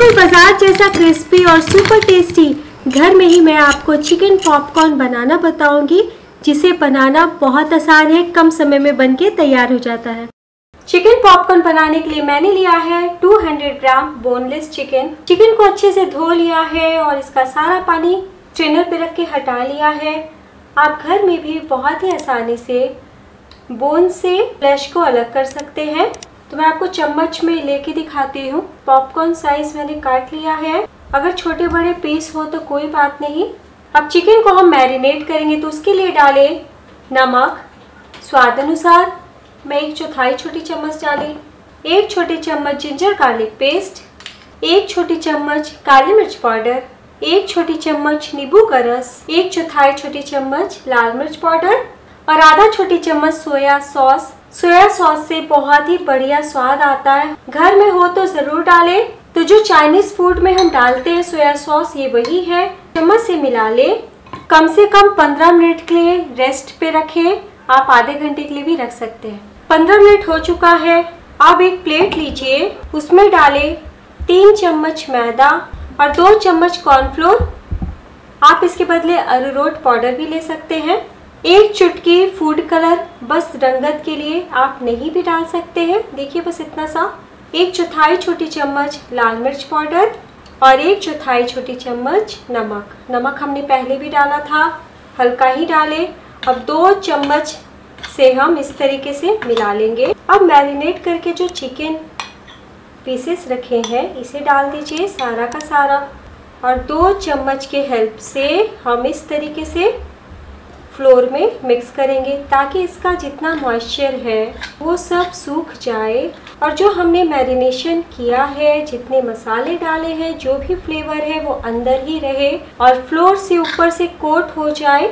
बिल्कुल बाज़ार जैसा क्रिस्पी और सुपर टेस्टी घर में ही मैं आपको चिकन पॉपकॉर्न बनाना बताऊँगी, जिसे बनाना बहुत आसान है, कम समय में बनके तैयार हो जाता है। चिकन पॉपकॉर्न बनाने के लिए मैंने लिया है 200 ग्राम बोनलेस चिकन चिकन को अच्छे से धो लिया है और इसका सारा पानी ट्रेनर पे रख के हटा लिया है। आप घर में भी बहुत ही आसानी से बोन से फ्लैश को अलग कर सकते हैं। तो मैं आपको चम्मच में लेके दिखाती हूँ। पॉपकॉर्न साइज़ मैंने काट लिया है। अगर छोटे बड़े पीस हो तो कोई बात नहीं। अब चिकन को हम मैरिनेट करेंगे तो उसके लिए डाले नमक। स्वाद अनुसार मैं एक चौथाई छोटी चम्मच डाली, एक छोटी चम्मच जिंजर गार्लिक पेस्ट एक छोटी चम्मच काली मिर्च पाउडर, एक छोटी चम्मच नींबू का रस, एक चौथाई छोटी चम्मच लाल मिर्च पाउडर और आधा छोटी चम्मच सोया सॉस सोया सॉस से बहुत ही बढ़िया स्वाद आता है। घर में हो तो ज़रूर डालें। तो जो चाइनीज़ फ़ूड में हम डालते हैं सोया सॉस ये वही है। चम्मच से मिला ले। कम से कम 15 मिनट के लिए रेस्ट पे रखें। आप आधे घंटे के लिए भी रख सकते हैं। 15 मिनट हो चुका है। अब एक प्लेट लीजिए। उसमें डालें तीन चम्मच मैदा और दो चम्मच कॉर्नफ्लोर आप इसके बदले अरारोट पाउडर भी ले सकते हैं। एक चुटकी फ़ूड कलर बस रंगत के लिए आप नहीं भी डाल सकते हैं। देखिए बस इतना सा। एक चौथाई छोटी चम्मच लाल मिर्च पाउडर और एक चौथाई छोटी चम्मच नमक। नमक हमने पहले भी डाला था, हल्का ही डालें। अब दो चम्मच से हम इस तरीके से मिला लेंगे। अब मैरिनेट करके जो चिकन पीसेस रखे हैं, इसे डाल दीजिए सारा का सारा। और दो चम्मच के हेल्प से हम इस तरीके से फ्लोर में मिक्स करेंगे ताकि इसका जितना मॉइस्चर है, वो सब सूख जाए। और जो हमने मैरिनेशन किया है, जितने मसाले डाले हैं, जो भी फ्लेवर है, वो अंदर ही रहे और फ्लोर से ऊपर से कोट हो जाए।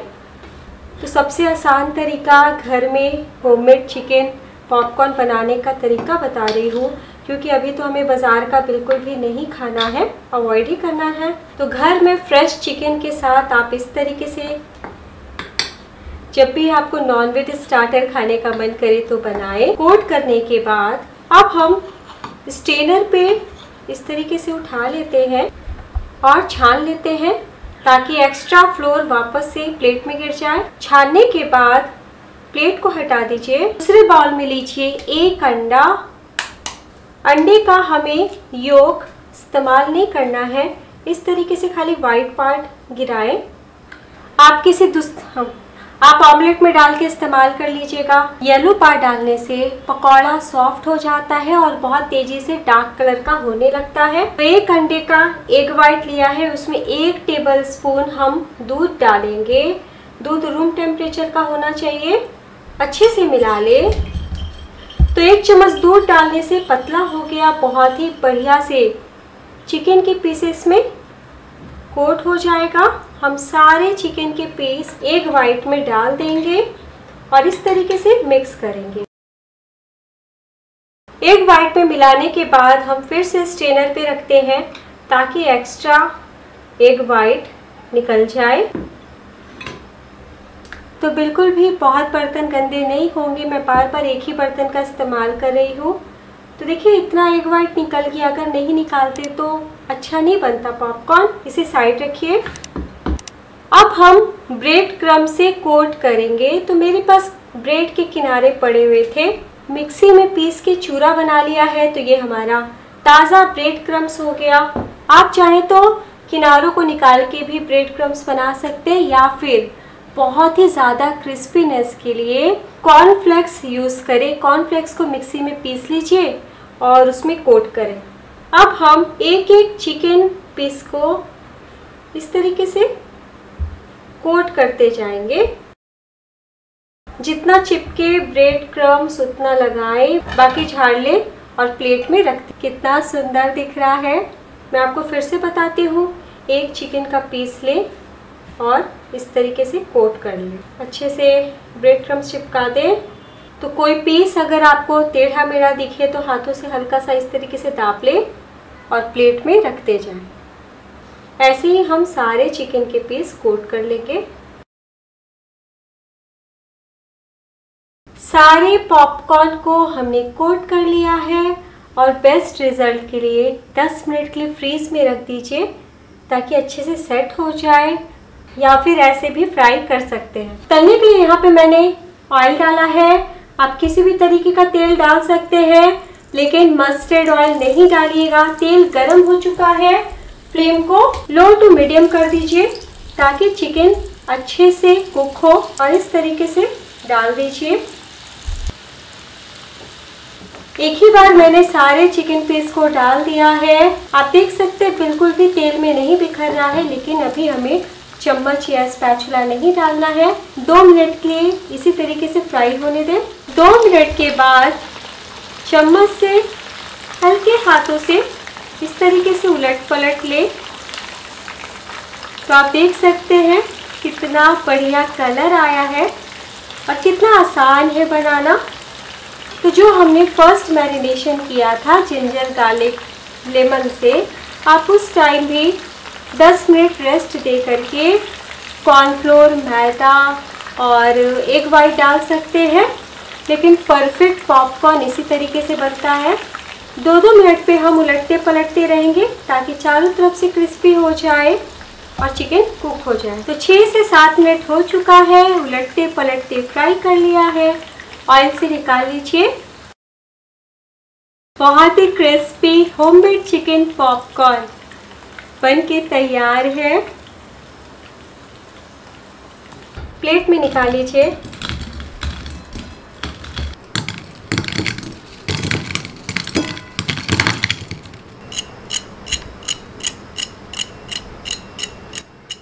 तो सबसे आसान तरीका, घर में होममेड चिकन पॉपकॉर्न बनाने का तरीका बता रही हूँ, क्योंकि अभी तो हमें बाज़ार का बिल्कुल भी नहीं खाना है अवॉइड ही करना है। तो घर में फ्रेश चिकन के साथ आप इस तरीके से जब भी आपको नॉन वेज स्टार्टर खाने का मन करे तो बनाए। कोट करने के बाद अब हम स्टेनर पे इस तरीके से उठा लेते हैं और छान लेते हैं ताकि एक्स्ट्रा फ्लोर वापस से प्लेट में गिर जाए। छानने के बाद प्लेट को हटा दीजिए। दूसरे बाउल में लीजिए एक अंडा। अंडे का हमें योग इस्तेमाल नहीं करना है। इस तरीके से खाली वाइट पार्ट गिराएँ। आप किसी दुस्त आप ऑमलेट में डाल के इस्तेमाल कर लीजिएगा। येलो पार्ट डालने से पकौड़ा सॉफ्ट हो जाता है और बहुत तेज़ी से डार्क कलर का होने लगता है। तो एक अंडे का एग वाइट लिया है। उसमें एक टेबल स्पून हम दूध डालेंगे। दूध रूम टेम्परेचर का होना चाहिए। अच्छे से मिला ले। तो एक चम्मच दूध डालने से पतला हो गया। बहुत ही बढ़िया से। चिकन के पीसेस में कोट हो जाएगा। हम सारे चिकन के पीस एक वाइट में डाल देंगे और इस तरीके से मिक्स करेंगे। एक वाइट में मिलाने के बाद हम फिर से स्ट्रेनर पे रखते हैं ताकि एक्स्ट्रा एक वाइट निकल जाए। तो बिल्कुल भी बहुत बर्तन गंदे नहीं होंगे, मैं बार बार एक ही बर्तन का इस्तेमाल कर रही हूँ। तो देखिए, इतना एक वाइट निकल गया, अगर नहीं निकालते तो अच्छा नहीं बनता पॉपकॉर्न इसे साइड रखिए। अब हम ब्रेड क्रम से कोट करेंगे। तो मेरे पास ब्रेड के किनारे पड़े हुए थे। मिक्सी में पीस के चूरा बना लिया है तो ये हमारा ताज़ा ब्रेड क्रम्स हो गया। आप चाहें तो किनारों को निकाल के भी ब्रेड क्रम्स बना सकते हैं, या फिर बहुत ही ज़्यादा क्रिस्पीनेस के लिए कॉर्नफ्लेक्स यूज़ करें। कॉर्नफ्लेक्स को मिक्सी में पीस लीजिए और उसमें कोट करें। अब हम एक एक चिकन पीस को इस तरीके से कोट करते जाएँगे। जितना चिपके, ब्रेड क्रम्स उतना लगाए, बाकी झाड़ लें और प्लेट में रख कितना सुंदर दिख रहा है। मैं आपको फिर से बताती हूँ, एक चिकन का पीस लें और इस तरीके से कोट कर लें। अच्छे से ब्रेड क्रम्स चिपका दें। तो कोई पीस अगर आपको टेढ़ा मेढ़ा दिखे तो हाथों से हल्का सा इस तरीके से दाप लें और प्लेट में रखते जाएँ। ऐसे ही हम सारे चिकन के पीस कोट कर लेंगे। सारे पॉपकॉर्न को हमने कोट कर लिया है और बेस्ट रिज़ल्ट के लिए 10 मिनट के लिए फ्रीज में रख दीजिए ताकि अच्छे से सेट हो जाए या फिर ऐसे भी फ्राई कर सकते हैं। तलने के लिए यहाँ पे मैंने ऑयल डाला है। आप किसी भी तरीके का तेल डाल सकते हैं, लेकिन मस्टर्ड ऑयल नहीं डालिएगा। तेल गर्म हो चुका है। फ्लेम को लो टू मीडियम कर दीजिए, ताकि चिकन अच्छे से कुक हो और इस तरीके से डाल दीजिए। एक ही बार मैंने सारे चिकन पीस को डाल दिया है। आप देख सकते हैं, बिल्कुल भी तेल में नहीं बिखर रहा है, लेकिन अभी हमें चम्मच या स्पैचुला नहीं डालना है। दो मिनट के लिए इसी तरीके से फ्राई होने दें। दो मिनट के बाद चम्मच से हल्के हाथों से इस तरीके से उलट पलट ले? तो आप देख सकते हैं कितना बढ़िया कलर आया है और कितना आसान है बनाना। तो जो हमने फ़र्स्ट मैरिनेशन किया था जिंजर गार्लिक लेमन से, आप उस टाइम भी 10 मिनट रेस्ट दे करके कॉर्नफ्लोर मैदा और एग वाइट डाल सकते हैं। लेकिन परफेक्ट पॉपकॉर्न इसी तरीके से बनता है। दो दो मिनट पे हम उलटते पलटते रहेंगे ताकि चारों तरफ़ से क्रिस्पी हो जाए और चिकन कुक हो जाए। तो छः से सात मिनट हो चुका है, उलटते पलटते फ्राई कर लिया है। ऑयल से निकाल लीजिए। बहुत ही क्रिस्पी होममेड चिकन पॉपकॉर्न बन के तैयार है। प्लेट में निकाल लीजिए।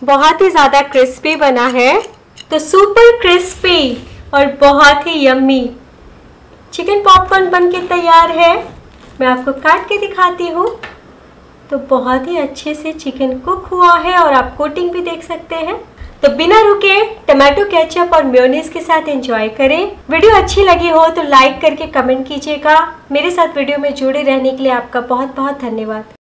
बहुत ही ज़्यादा क्रिस्पी बना है। तो सुपर क्रिस्पी और बहुत ही यम्मी चिकन पॉपकॉर्न बन के तैयार है। मैं आपको काट के दिखाती हूँ। तो बहुत ही अच्छे से चिकन कुक हुआ है और आप कोटिंग भी देख सकते हैं। तो बिना रुके टमाटो केचप और म्योनीस के साथ एंजॉय करें। वीडियो अच्छी लगी हो तो लाइक करके कमेंट कीजिएगा। मेरे साथ वीडियो में जुड़े रहने के लिए आपका बहुत बहुत धन्यवाद।